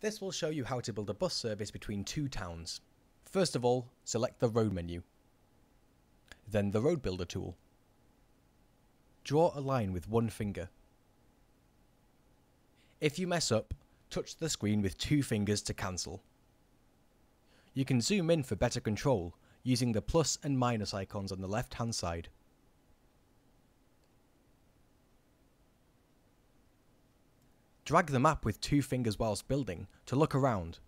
This will show you how to build a bus service between two towns. First of all, select the road menu. Then the road builder tool. Draw a line with one finger. If you mess up, touch the screen with two fingers to cancel. You can zoom in for better control using the plus and minus icons on the left hand side. Drag the map with two fingers whilst building to look around.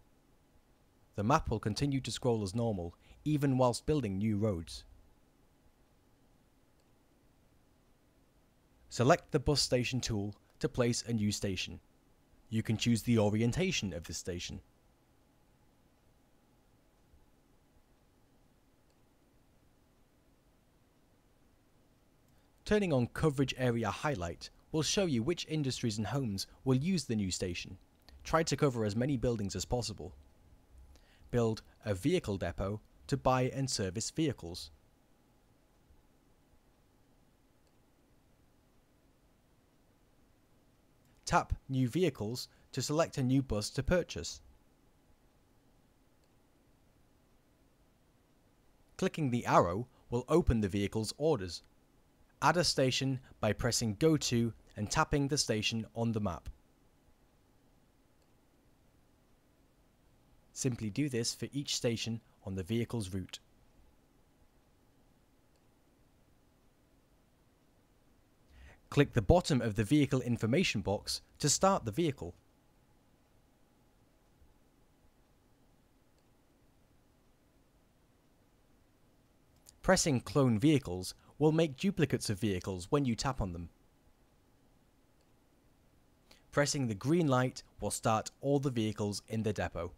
The map will continue to scroll as normal, even whilst building new roads. Select the bus station tool to place a new station. You can choose the orientation of the station. Turning on Coverage Area Highlight will show you which industries and homes will use the new station. Try to cover as many buildings as possible. Build a vehicle depot to buy and service vehicles. Tap New Vehicles to select a new bus to purchase. Clicking the arrow will open the vehicle's orders. Add a station by pressing Go To and tapping the station on the map. Simply do this for each station on the vehicle's route. Click the bottom of the vehicle information box to start the vehicle. Pressing Clone Vehicles will make duplicates of vehicles when you tap on them. Pressing the green light will start all the vehicles in the depot.